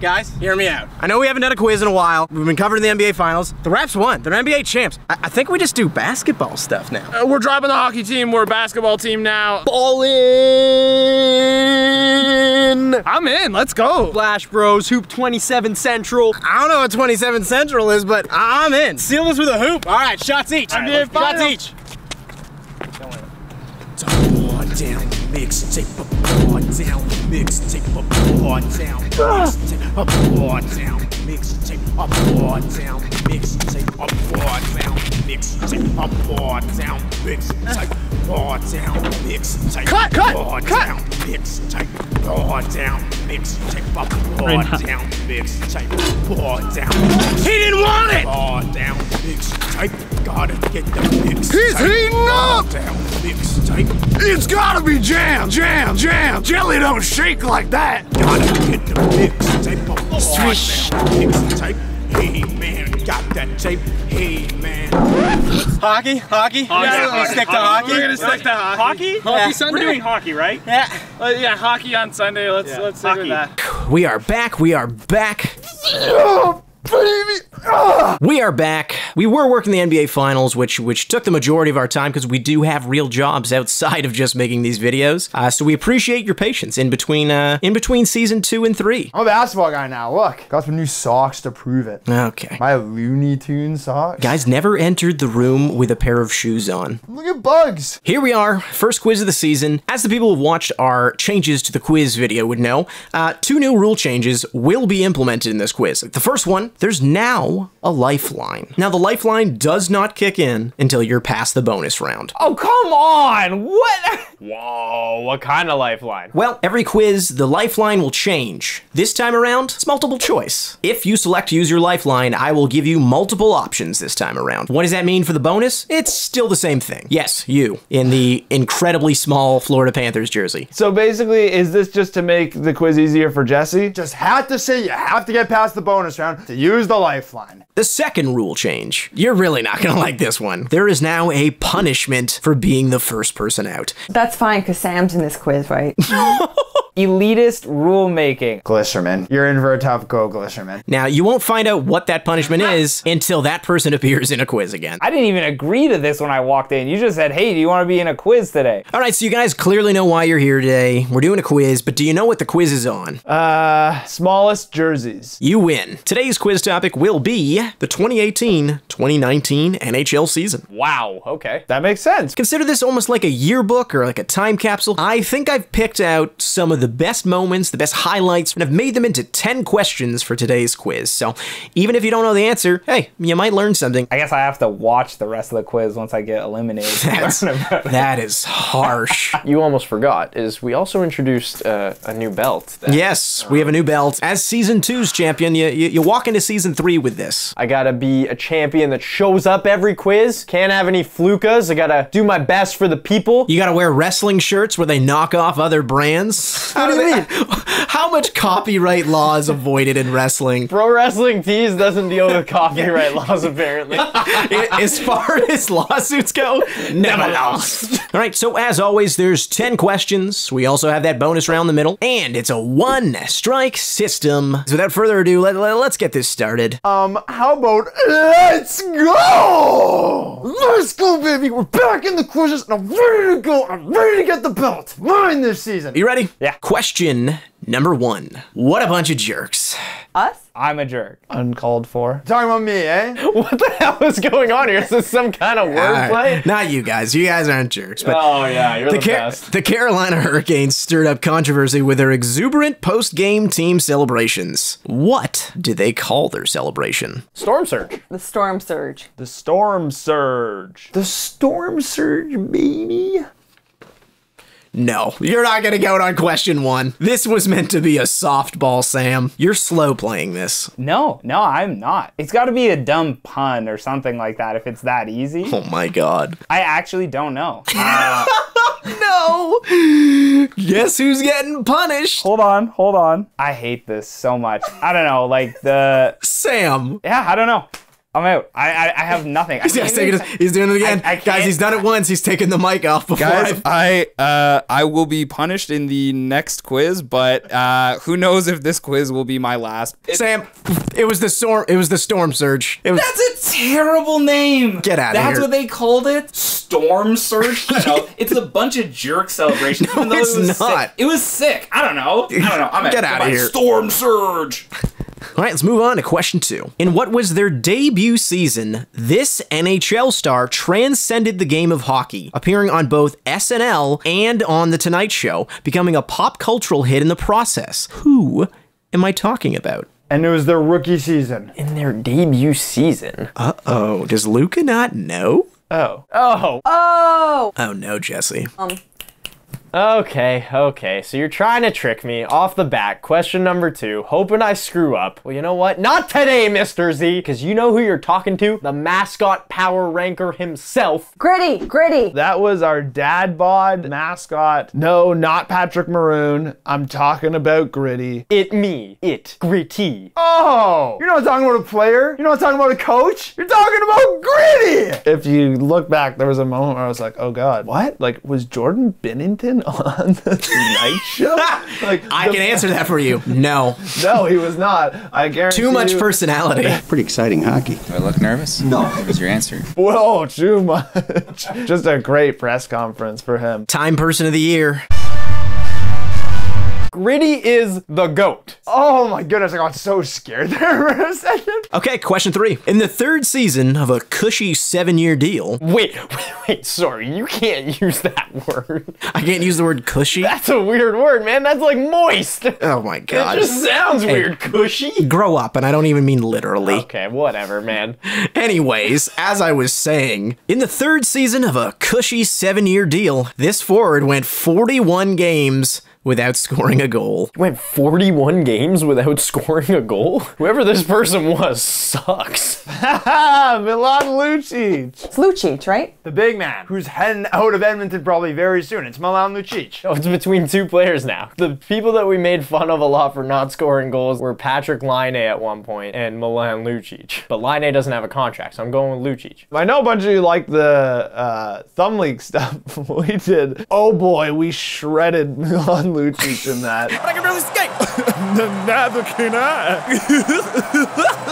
Guys, hear me out. I know we haven't done a quiz in a while. We've been covering the NBA Finals. The Raps won. They're NBA champs. I, I think we just do basketball stuff now. Uh, we're dropping the hockey team. We're a basketball team now. Ball in! I'm in. Let's go. Flash Bros, Hoop 27 Central. I don't know what 27 Central is, but I'm in. Seal this with a hoop. All right, shots each. All right, shots each. down, mixtape down, mixtape up, broad down, mixtape up, broad down, mixtape up, broad down, mixtape up, broad down, mixtape up, broad down, mixtape broad down, mixtape Cut, cut, cut. down, mixtape broad down, mixtape up, broad down, mixtape broad down. He didn't want it. Broad down, mixtape, gotta get the mix. He's heating up. Down, mixtape. It's gotta be jam, jam, jam. Jelly don't shake like that. Gotta get the mixtape up. Swish. Mixtape. Hey man, got that tape. Hey man. Hockey, hockey. Yeah, we stick to hockey. We're gonna stick to hockey. Hockey. Yeah. Sunday. We're doing hockey, right? Yeah. Uh, yeah, hockey on Sunday. Let's let's stick with that. We are back. We are back. We are back. We were working the NBA Finals, which which took the majority of our time because we do have real jobs outside of just making these videos. Uh, so we appreciate your patience in between uh, in between season two and three. I'm a basketball guy now. Look, got some new socks to prove it. Okay. My Looney Tune socks. Guys never entered the room with a pair of shoes on. look at bugs. Here we are, first quiz of the season. As the people who've watched our changes to the quiz video would know, uh, two new rule changes will be implemented in this quiz. The first one, there's now a lifeline. Now, the lifeline does not kick in until you're past the bonus round. Oh, come on! What? Whoa, what kind of lifeline? Well, every quiz, the lifeline will change. This time around, it's multiple choice. If you select to use your lifeline, I will give you multiple options this time around. What does that mean for the bonus? It's still the same thing. Yes, you, in the incredibly small Florida Panthers jersey. So basically, is this just to make the quiz easier for Jesse? Just had to say you have to get past the bonus round to use the lifeline. The second rule change. You're really not gonna like this one. There is now a punishment for being the first person out. That's fine because Sam's in this quiz, right? Elitist rule making. Gliserman. You're in for a tough go, Gliserman. Now, you won't find out what that punishment is until that person appears in a quiz again. I didn't even agree to this when I walked in. You just said, hey, do you want to be in a quiz today? All right, so you guys clearly know why you're here today. We're doing a quiz, but do you know what the quiz is on? Uh, smallest jerseys. You win. Today's quiz topic will be the 2018-2019 NHL season. Wow, okay. That makes sense. Consider this almost like a yearbook or like a time capsule. I think I've picked out some of the best moments, the best highlights, and I've made them into 10 questions for today's quiz. So even if you don't know the answer, hey, you might learn something. I guess I have to watch the rest of the quiz once I get eliminated. That's, learn about it. that is harsh. you almost forgot is we also introduced uh, a new belt. That yes, we have a new belt. As season two's champion, you, you, you walk into season three with this. I gotta be a champion that shows up every quiz. Can't have any flukas. I gotta do my best for the people. You gotta wear wrestling shirts where they knock off other brands. What do you mean? How much copyright law is avoided in wrestling? Pro Wrestling Tees doesn't deal with copyright laws apparently. as far as lawsuits go, never lost. All right, so as always, there's 10 questions. We also have that bonus round in the middle, and it's a one strike system. So without further ado, let, let, us get this started. Um, how about let's go? Let's go, baby. We're back in the quizzes and I'm ready to go. I'm ready to get the belt. Mine this season. You ready? Yeah. Question number one. What a bunch of jerks. Us? I'm a jerk. Uncalled for. Talking about me, eh? what the hell is going on here? Is this some kind of All wordplay? right, Not you guys. You guys aren't jerks, but Oh yeah, you're the, The, Car- best. the Carolina Hurricanes stirred up controversy with their exuberant post-game team celebrations. What do they call their celebration? Storm surge. The storm surge. The storm surge. The storm surge, baby. No, you're not gonna go on question one. This was meant to be a softball, Sam. You're slow playing this. No, no, I'm not. It's got to be a dumb pun or something like that if it's that easy. Oh my god. I actually don't know. Uh, No! Guess who's getting punished? hold on, hold on. I hate this so much. I don't know, like the Sam. yeah, I don't know. I'm out. I I, I have nothing. I He's, taking even- his- he's doing it again. I- I Guys, he's done it once. He's taken the mic off before. Guys, I- I uh I will be punished in the next quiz, but uh who knows if this quiz will be my last. Sam, it was the storm. It was the storm surge. It was. That's a terrible name. Get outta That's here. That's what they called it. Storm surge. I know. It's a bunch of jerk celebrations. No, even though it's it was not. Sick. It was sick. I don't know. I don't know. I'm out. Get outta Goodbye. here. Storm surge. All right, let's move on to question two. In what was their debut season, this NHL star transcended the game of hockey, appearing on both SNL and on The Tonight Show, becoming a pop cultural hit in the process. Who am I talking about? And it was their rookie season. In their debut season. Uh oh, does Luca not know? Oh. Oh. Oh! Oh no, Jesse. Okay, okay. So you're trying to trick me off the bat. Question number two. Hoping I screw up. Well, you know what? Not today, Mr. Z, because you know who you're talking to? The mascot power ranker himself. Gritty! Gritty! That was our dad bod mascot. No, not Patrick Maroon. I'm talking about Gritty. It me. It. Gritty. Oh, you're not talking about a player. You're not talking about a coach. You're talking about Gritty. If you look back, there was a moment where I was like, "Oh God, what? Like, was Jordan Binnington on the Tonight Show? Like, I the- can answer that for you. No. No, he was not. I guarantee. Too much you- personality. Pretty exciting hockey. Do I look nervous? No. What was your answer? Whoa, too much. Just a great press conference for him. Time person of the year. Gritty is the goat. Oh my goodness, I got so scared there for a second. Okay, question three. In the third season of a cushy seven year deal, Wait, wait, wait, sorry, you can't use that word. I can't use the word cushy. That's a weird word, man. That's like moist. Oh my god. It just sounds weird, cushy. Grow up, and I don't even mean literally. Okay, whatever, man. Anyways, as I was saying, in the third season of a cushy seven year deal, this forward went 41 games without scoring a goal. Went 41 games without scoring a goal? Whoever this person was sucks. Milan Lucic, It's Lucic, right? the big man, who's heading out of Edmonton probably very soon. It's Milan Lucic. Oh, it's between two players now. The people that we made fun of a lot for not scoring goals were Patrik Laine at one point and Milan Lucic. But Laine doesn't have a contract, so I'm going with Lucic. I know a bunch of you like the uh, thumb league stuff we did. Oh boy, we shredded Milan Lucic in that. I can barely skate! Neither can I.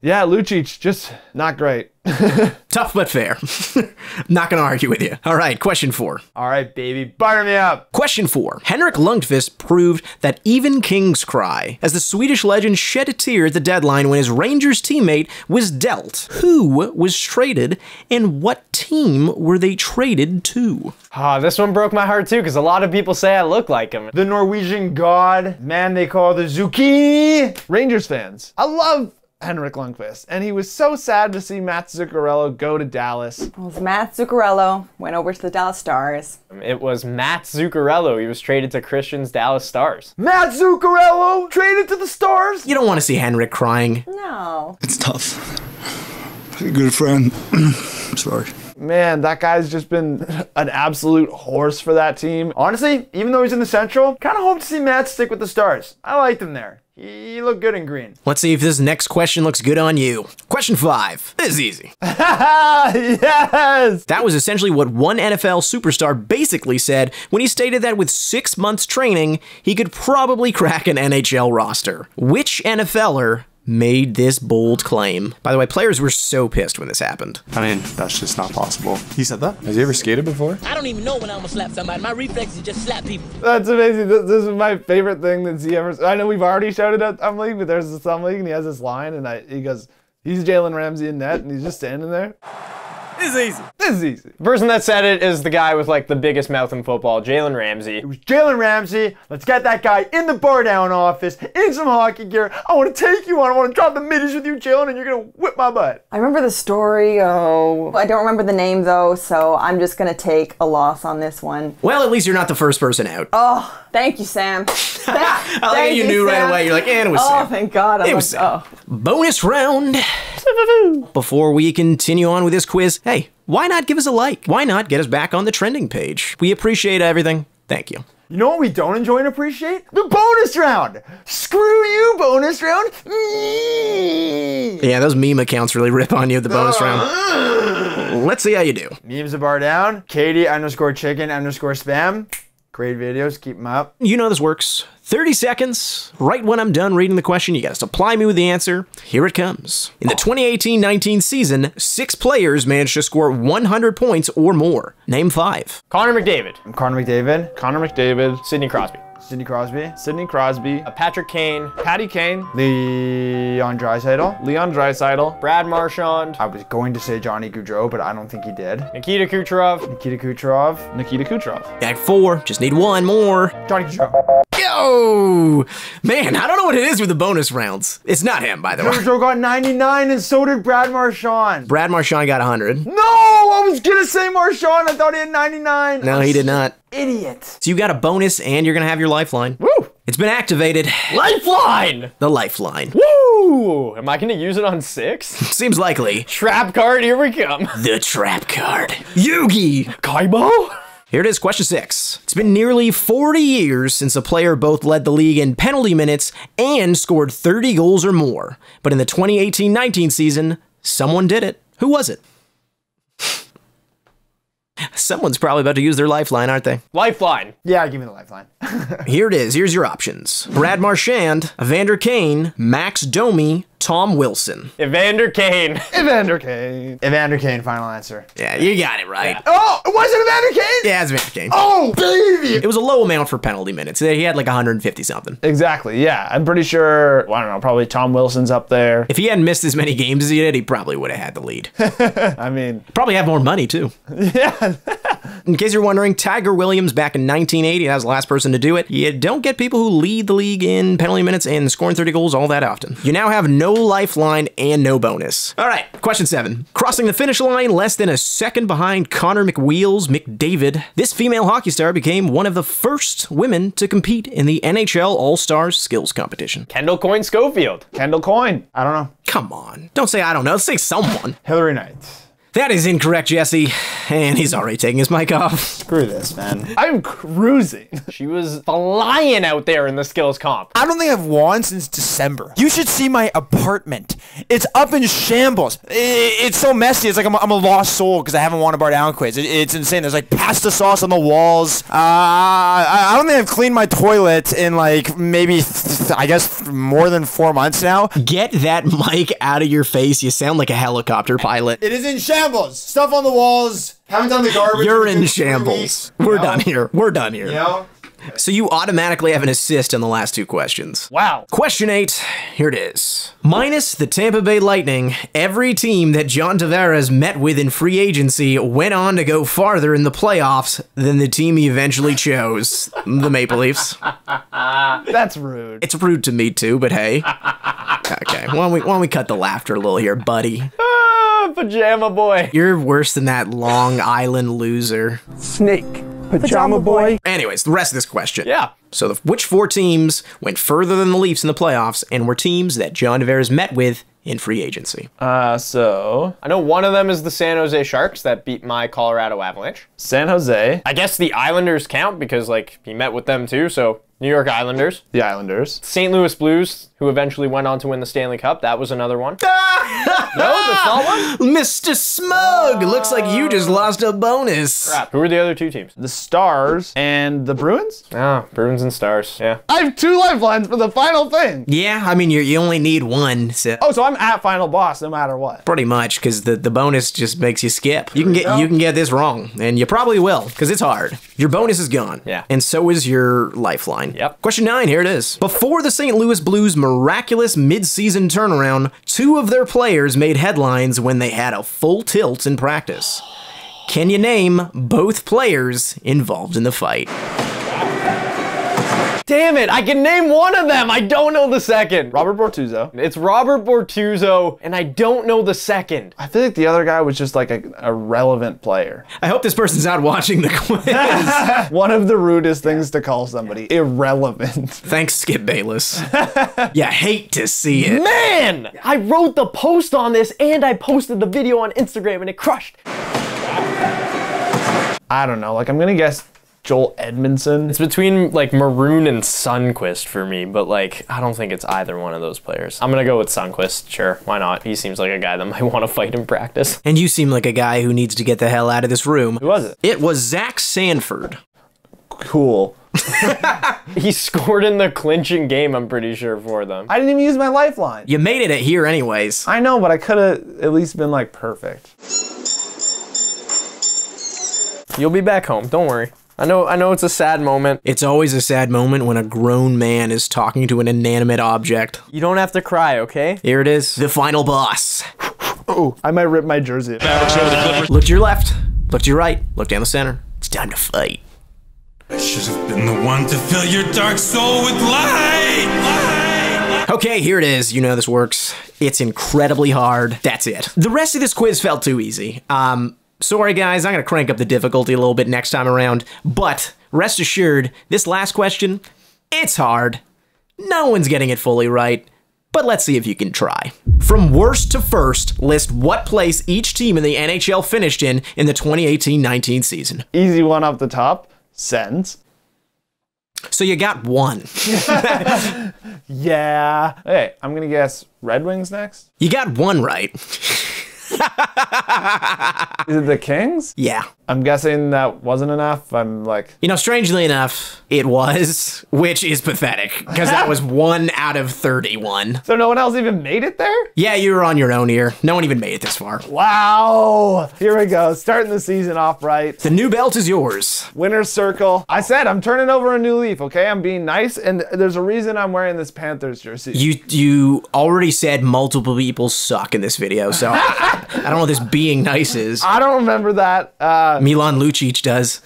yeah, Lucic, just not great. Tough but fair. Not gonna argue with you. Alright, question four. All right, baby, butter me up. Question four. Henrik Lundqvist proved that even kings cry, as the Swedish legend shed a tear at the deadline when his Rangers teammate was dealt. Who was traded, and what team were they traded to? Ah, this one broke my heart too, because a lot of people say I look like him. The Norwegian god, man they call the zucchini. Rangers fans, I love Henrik Lundqvist, and he was so sad to see Matt Zuccarello go to Dallas. It was Matt Zuccarello, went over to the Dallas Stars. It was Matt Zuccarello. He was traded to Christian's Dallas Stars. Matt Zuccarello traded to the Stars. You don't want to see Henrik crying. No. It's tough. A good friend. Sorry. Man, that guy's just been an absolute horse for that team. Honestly, even though he's in the Central, kind of hope to see Matt stick with the Stars. I liked him there. He looked good in green. Let's see if this next question looks good on you. Question five. This is easy. yes! That was essentially what one NFL superstar basically said when he stated that with six months training, he could probably crack an NHL roster. Which NFLer made this bold claim? By the way, players were so pissed when this happened. I mean, that's just not possible. He said that? Has he ever skated before? I don't even know when I'm gonna slap somebody. My reflex is just slap people. That's amazing. This, this is my favorite thing that he ever. I know we've already shouted at Thumb League, but there's this Thumb League, and he has this line, and I, he goes, he's Jalen Ramsey in net, and he's just standing there. This is easy. This is easy. The person that said it is the guy with like the biggest mouth in football, Jalen Ramsey. It was Jalen Ramsey. Let's get that guy in the BarDown office in some hockey gear. I want to take you on. I want to drop the middies with you, Jalen, and you're gonna whip my butt. I remember the story. Oh, I don't remember the name though, so I'm just gonna take a loss on this one. Well, at least you're not the first person out. Oh, thank you, Sam. I like how you knew right away. You're like, and it was Oh, Sam. thank God. I'm It was like, Sam. oh. Bonus round. Before we continue on with this quiz, hey, why not give us a like? Why not get us back on the trending page? We appreciate everything. Thank you. You know what we don't enjoy and appreciate? The bonus round. Screw you, bonus round. Yeah, those meme accounts really rip on you at the bonus round. Let's see how you do. Memes a bar down. Katie underscore chicken underscore spam. Great videos. Keep them up. You know this works. 30 seconds. Right when I'm done reading the question, you gotta supply me with the answer. Here it comes. In the 2018-19 season, six players managed to score 100 points or more. Name five. Connor McDavid. I'm Connor McDavid. Connor McDavid, Sidney Crosby. Sidney Crosby. Sidney Crosby, Uh, Patrick Kane. Patty Kane, Leon Draisaitl. Leon Draisaitl, Brad Marchand. I was going to say Johnny Gaudreau, but I don't think he did. Nikita Kucherov. Nikita Kucherov. Nikita Kucherov. Act four. Just need one more. Johnny Gaudreau. Yo! Man, I don't know what it is with the bonus rounds. It's not him, by the way. Gaudreau got 99 and so did Brad Marchand. Brad Marchand got 100. No, I was gonna say Marchand. I thought he had 99. No, he did not. Idiot. So you got a bonus and you're gonna have your lifeline. Woo! It's been activated. Lifeline! The lifeline. Woo! Am I gonna use it on six? Seems likely. Trap card, here we come. The trap card. Yugi! Kaiba? Here it is, question six. It's been nearly 40 years since a player both led the league in penalty minutes and scored 30 goals or more. But in the 2018 19 season, someone did it. Who was it? Someone's probably about to use their lifeline, aren't they? Lifeline. Yeah, give me the lifeline. Here it is. Here's your options Brad Marchand, Evander Kane, Max Domi, Tom Wilson. Evander Kane. Evander Kane. Evander Kane, final answer. Yeah, you got it right. Oh, was it Evander Kane? Yeah, it's Evander Kane. Oh, baby. It was a low amount for penalty minutes. He had like 150 something. Exactly, yeah. I'm pretty sure, well, I don't know, probably Tom Wilson's up there. If he hadn't missed as many games as he did, he probably would have had the lead. I mean, Probably have more money too. yeah. In case you're wondering, Tiger Williams back in 1980, that was the last person to do it. You don't get people who lead the league in penalty minutes and scoring 30 goals all that often. You now have no lifeline and no bonus. All right, question seven. Crossing the finish line less than a second behind Connor McWheels McDavid, this female hockey star became one of the first women to compete in the NHL All-Stars skills competition. Kendall Coyne Schofield. Kendall Coyne. I don't know. Come on, don't say I don't know, say someone. Hillary Knight. That is incorrect, Jesse. And he's already taking his mic off. Screw this, man. I'm cruising. She was flying out there in the skills comp. I don't think I've won since December. You should see my apartment. It's up in shambles. It's so messy. It's like I'm a, I'm a lost soul because I haven't won a BarDown quiz. It's insane. There's like pasta sauce on the walls. Uh, I I don't think I've cleaned my toilet in like maybe, th- I guess, more than four months now. Get that mic out of your face. You sound like a helicopter pilot. It is in shambles. Stuff on the walls. Haven't done the garbage. You're in shambles. We're You done here. We're done here. You know? So you automatically have an assist in the last two questions. Wow. Question eight, here it is. Minus the Tampa Bay Lightning, every team that John Tavares met with in free agency went on to go farther in the playoffs than the team he eventually chose, the Maple Leafs. That's rude. It's rude to me too, but hey. Okay, why don't we, why don't we cut the laughter a little here, buddy? Pajama boy. You're worse than that Long Island loser. Snake. Pajama boy. Anyways, the rest of this question. Yeah. So, the, which four teams went further than the Leafs in the playoffs and were teams that John Tavares met with in free agency? Uh, so I know one of them is the San Jose Sharks that beat my Colorado Avalanche. San Jose, I guess the Islanders count because like he met with them too. So New York Islanders, the Islanders. St. Louis Blues, who eventually went on to win the Stanley Cup. That was another one. no, that's not one. Mr. Smug, looks like you just lost a bonus. Crap. Who were the other two teams? The Stars and the Bruins. Ah, Bruins and Stars. Yeah. I have two lifelines for the final thing. Yeah, I mean, you you only need one, so Oh, so I'm at final boss no matter what. pretty much, because the, the bonus just makes you skip. You can get you can get this wrong, and you probably will, because it's hard. Your bonus is gone. Yeah. And so is your lifeline. Yep. Question nine, here it is. Before the St. Louis Blues' miraculous midseason turnaround, two of their players made headlines when they had a full tilt in practice. Can you name both players involved in the fight? Damn it! I can name one of them. I don't know the second. Robert Bortuzzo. It's Robert Bortuzzo, and I don't know the second. I feel like the other guy was just like a, a relevant player. I hope this person's not watching the quiz. One of the rudest things to call somebody irrelevant. Thanks, Skip Bayless. you hate to see it. Man, I wrote the post on this and I posted the video on Instagram and it crushed. I don't know. Like I'm gonna guess Joel Edmundson. It's between like Maroon and Sundqvist for me, but like I don't think it's either one of those players. I'm gonna go with Sundqvist. Sure, why not? He seems like a guy that might want to fight in practice. And you seem like a guy who needs to get the hell out of this room. Who was it? It was Zach Sanford. Cool. He scored in the clinching game, I'm pretty sure, for them. I didn't even use my lifeline. You made it at here anyways. I know, but I could have at least been like perfect. You'll be back home. Don't worry. I know. I know it's a sad moment. It's always a sad moment when a grown man is talking to an inanimate object. You don't have to cry, okay? Here it is, the final boss. Oh, I might rip my jersey. Look to your left, look to your right, look down the center. It's time to fight. I should have been the one to fill your dark soul with light. light. Okay, here it is. You know this works. It's incredibly hard. That's it. The rest of this quiz felt too easy. Um, sorry guys, I'm gonna crank up the difficulty a little bit next time around, but rest assured, this last question, it's hard. No one's getting it fully right, but let's see if you can try. From worst to first, list what place each team in the NHL finished in in the 2018-19 season. Easy one off the top. Sens. So you got one. Yeah. Hey, I'm gonna guess Red Wings next. You got one right. Is it the Kings? Yeah. I'm guessing that wasn't enough. I'm like, You know, strangely enough, it was, which is pathetic, because that was one out of 31. so no one else even made it there? Yeah, you were on your own here. No one even made it this far. Wow. Here we go. Starting the season off right. The new belt is yours. Winner's circle. I said I'm turning over a new leaf, okay? I'm being nice, and there's a reason I'm wearing this Panthers jersey. You you already said multiple people suck in this video, so I, don't know what this being nice is. I don't remember that. Uh, Milan Lucic does.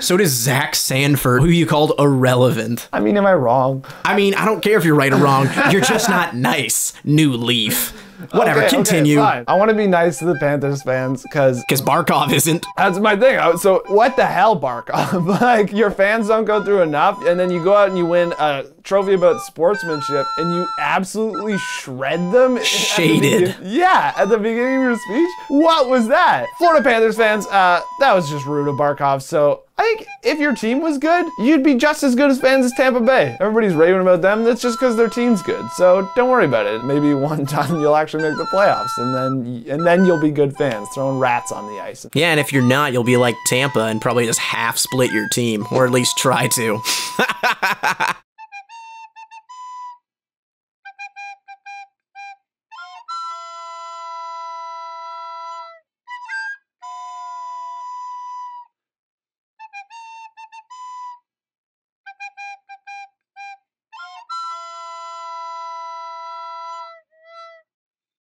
so does Zach Sanford, who you called irrelevant. I mean, am I wrong? I mean, I don't care if you're right or wrong. You're just not nice. New leaf. Whatever, Okay, okay, continue. fine. I want to be nice to the Panthers fans because Because Barkov isn't. That's my thing. So what the hell, Barkov? like your fans don't go through enough, and then you go out and you win a trophy about sportsmanship, and you absolutely shred them. at the Shaded. yeah, at the beginning of your speech. What was that? Florida Panthers fans, uh, that was just rude of Barkov. So I think if your team was good, you'd be just as good as fans as Tampa Bay. Everybody's raving about them. That's just because their team's good. So don't worry about it. Maybe one time you'll actually make the playoffs, and then and then you'll be good fans throwing rats on the ice. Yeah, and if you're not, you'll be like Tampa and probably just half split your team, or at least try to.